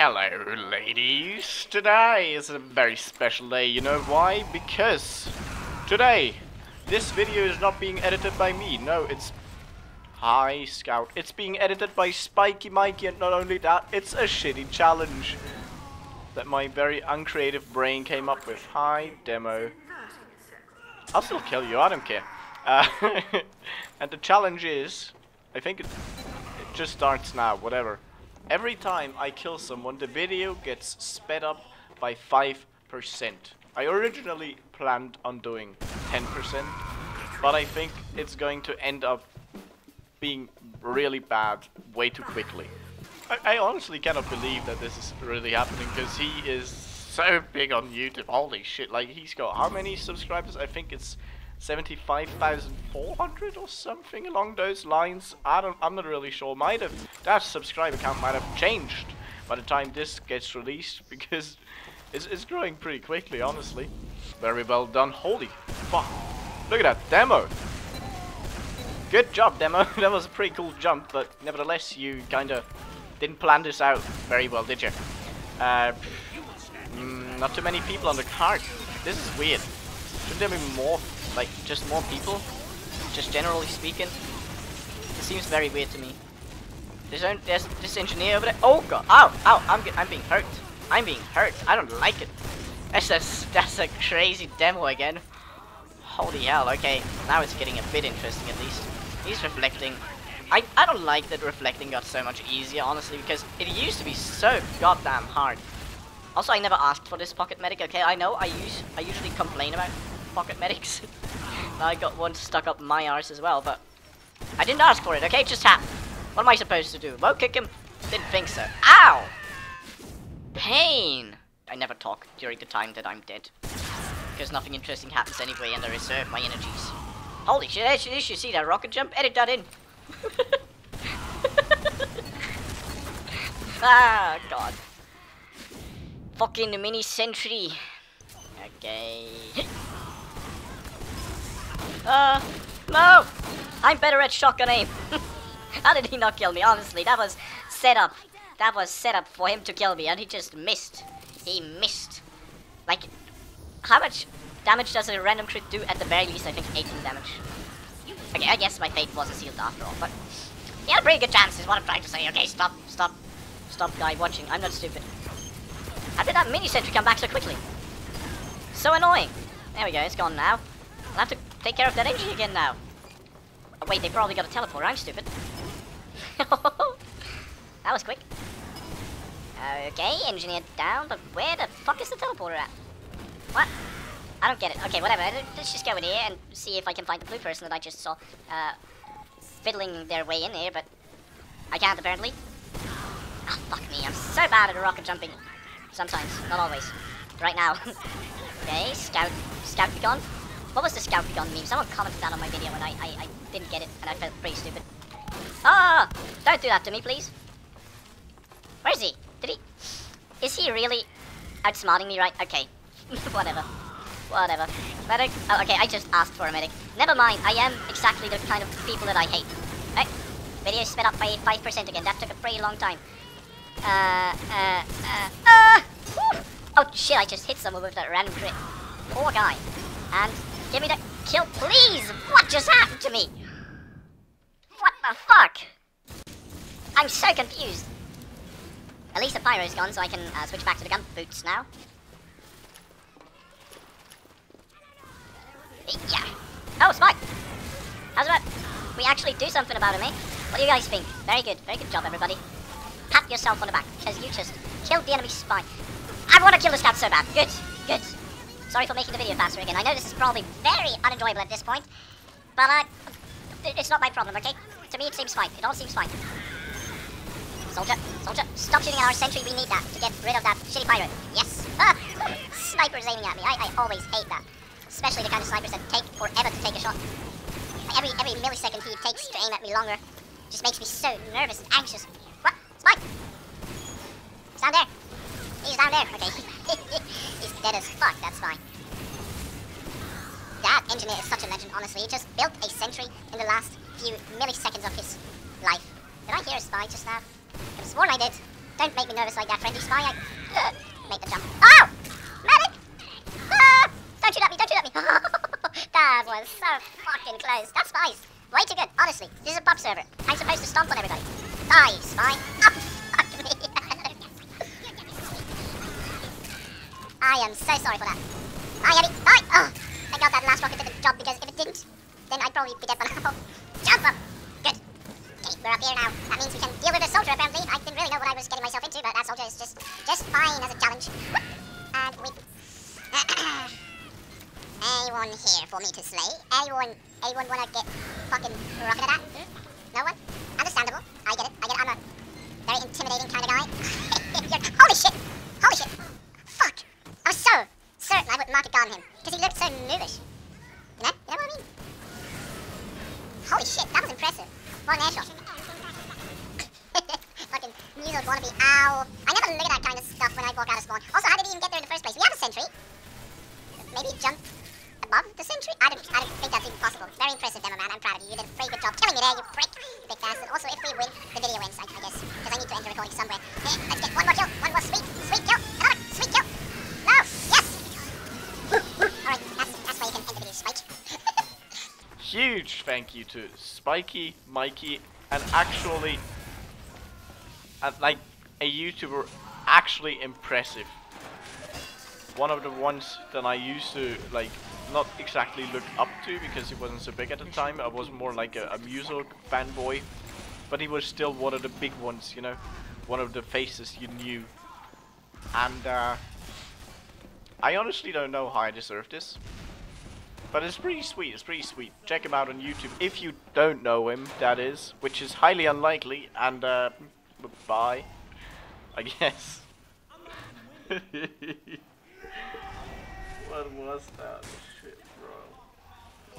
Hello, ladies. Today is a very special day. You know why? Because today, this video is not being edited by me. No, it's... Hi, Scout. It's being edited by Spikey Mikey, and not only that, it's a shitty challenge that my very uncreative brain came up with. Hi, Demo. I'll still kill you, I don't care. Uh, and the challenge is... I think it, it just starts now, whatever. Every time I kill someone, the video gets sped up by 5%. I originally planned on doing 10%, but I think it's going to end up being really bad way too quickly. I, I honestly cannot believe that this is really happening because he is so big on YouTube. Holy shit, like he's got how many subscribers? I think it's 75,400 or something along those lines. I don't, I'm not really sure. Might have, that subscriber count might have changed by the time this gets released because it's, it's growing pretty quickly, honestly. Very well done. Holy fuck. Look at that demo. Good job, demo. that was a pretty cool jump, but nevertheless, you kind of didn't plan this out very well, did you? Uh, mm, not too many people on the card. This is weird. Shouldn't there be more like, just more people? Just generally speaking? It seems very weird to me. There's, there's this engineer over there. Oh god! Ow! Ow! I'm, I'm being hurt. I'm being hurt. I don't like it. That's a, that's a crazy demo again. Holy hell, okay. Now it's getting a bit interesting at least. He's reflecting. I, I don't like that reflecting got so much easier, honestly, because it used to be so goddamn hard. Also, I never asked for this pocket medic, okay? I know I use I usually complain about pocket medics. I got one stuck up my arse as well, but I didn't ask for it, okay? Just happened. What am I supposed to do? Low kick him? Didn't think so. Ow! Pain! I never talk during the time that I'm dead. Because nothing interesting happens anyway and I reserve my energies. Holy shit, did you see that rocket jump. Edit that in. ah, god. Fucking mini sentry. Okay. Uh, no! I'm better at shotgun aim. How did he not kill me? Honestly, that was set up. That was set up for him to kill me, and he just missed. He missed. Like, how much damage does a random crit do? At the very least, I think 18 damage. Okay, I guess my fate wasn't sealed after all, but he had a pretty good chance, is what I'm trying to say. Okay, stop, stop, stop, guy watching. I'm not stupid. How did that mini sentry come back so quickly? So annoying. There we go, it's gone now. I'll have to take care of that engine again now. Oh, wait, they probably got a teleporter. I'm stupid. that was quick. Okay, engineer down, but where the fuck is the teleporter at? What? I don't get it. Okay, whatever. Let's just go in here and see if I can find the blue person that I just saw uh, fiddling their way in here, but I can't apparently. Oh, fuck me. I'm so bad at rocket jumping. Sometimes, not always. Right now. okay, scout, scout gone. What was the Scout Gun meme? Someone commented that on my video and I, I, I didn't get it and I felt pretty stupid. Ah! Don't do that to me, please. Where is he? Did he... Is he really outsmarting me right? Okay. Whatever. Whatever. Medic? Oh, okay, I just asked for a medic. Never mind, I am exactly the kind of people that I hate. Right? Video sped up by 5% again. That took a pretty long time. Uh, uh, uh, uh! Oh shit, I just hit someone with that random crit. Poor guy. And Give me the kill, please! What just happened to me? What the fuck? I'm so confused. At least the pyro's gone, so I can uh, switch back to the gun boots now. Yeah. Oh, Spike! How's about we actually do something about it, mate? What do you guys think? Very good. Very good job, everybody. Pat yourself on the back, because you just killed the enemy spy. I want to kill the scout so bad. Good. Good. Sorry for making the video faster again. I know this is probably very unenjoyable at this point, but uh, it's not my problem, okay? To me, it seems fine. It all seems fine. Soldier, soldier, stop shooting at our sentry. We need that to get rid of that shitty pirate. Yes. Ah, snipers aiming at me. I, I always hate that. Especially the kind of snipers that take forever to take a shot. Every every millisecond he takes to aim at me longer just makes me so nervous and anxious. What? Spike! He's down there. He's down there. Okay. He's dead as fuck, that's fine. That engineer is such a legend, honestly. He just built a sentry in the last few milliseconds of his life. Did I hear a spy just now? I sworn I did. Don't make me nervous like that, friendly spy. I make the jump. Oh! Medic! Ah! Don't shoot at me, don't shoot at me. that was so fucking close. That's spies. Way too good, honestly. This is a pub server. I'm supposed to stomp on everybody. Die, spy. I am so sorry for that. Die, Eddie. Die! Oh, thank God that last rocket did the job because if it didn't, then I'd probably be dead by now. Jump up! Good. Okay, we're up here now. That means we can deal with a soldier apparently. I didn't really know what I was getting myself into, but that soldier is just just fine as a challenge. And we Anyone here for me to slay? Anyone anyone wanna get fucking rocketed at? Hmm? No one? Understandable. I get it. I get it. I'm a very intimidating kind of guy. Holy shit! Holy shit! Fuck! I was so certain I would market garden on him. Because he looked so movish. You know? You know what I mean? Holy shit, that was air shot. Fucking musos wannabe. Ow. I never look at that kind of stuff when I walk out of spawn. Also, how did he even get there in the first place? We have a sentry. Maybe jump above the sentry? I don't, I don't think that's even possible. Very impressive, demo man. I'm proud of you. You did a pretty good job killing me there, you prick. Big bastard. Also, if we win, the video wins, I, I guess. Because I need to end the recording somewhere. Let's get one more Huge thank you to Spikey, Mikey, and actually, and like a YouTuber actually impressive. One of the ones that I used to like not exactly look up to because he wasn't so big at the time. I was more like a, a Muso fanboy, but he was still one of the big ones, you know, one of the faces you knew. And uh, I honestly don't know how I deserve this. But it's pretty sweet, it's pretty sweet. Check him out on YouTube if you don't know him, that is, which is highly unlikely, and uh, bye, I guess. what was that?